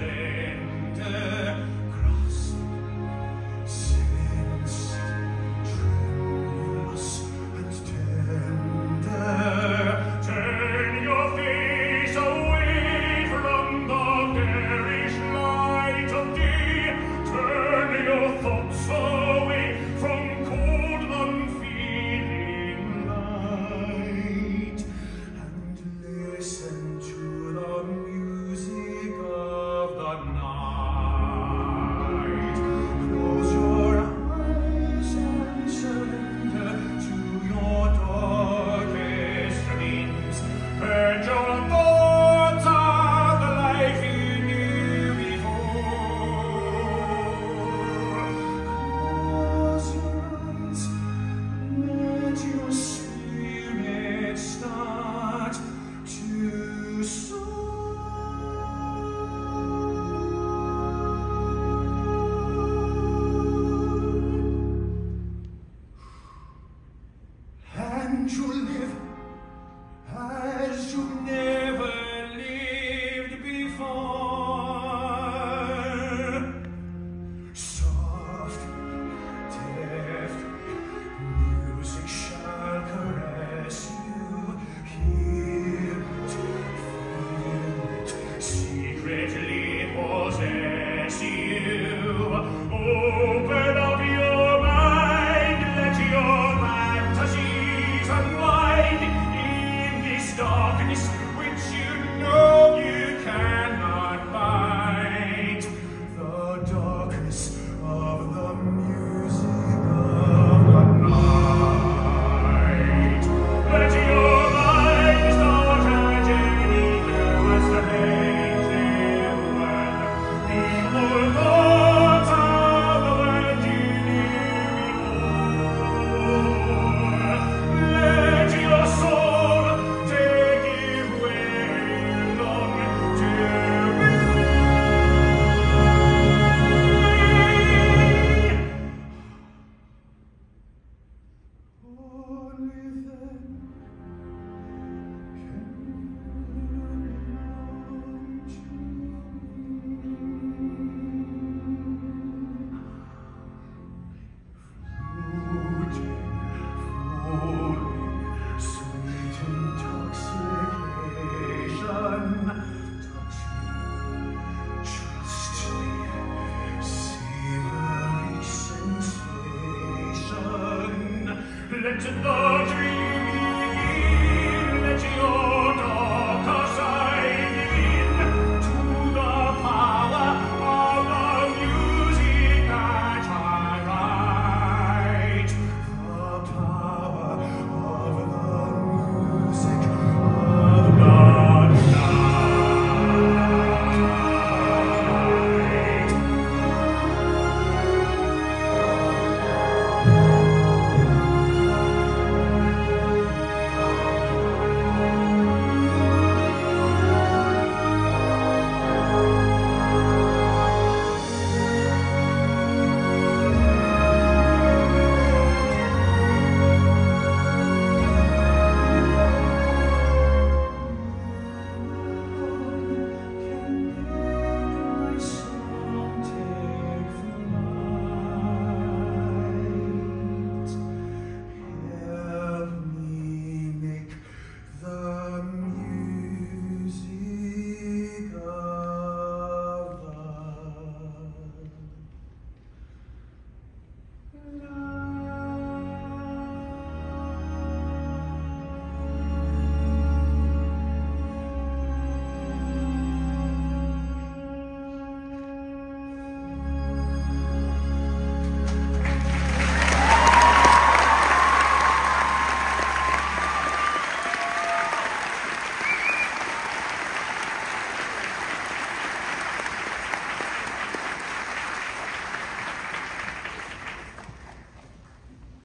let Into the dream